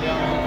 для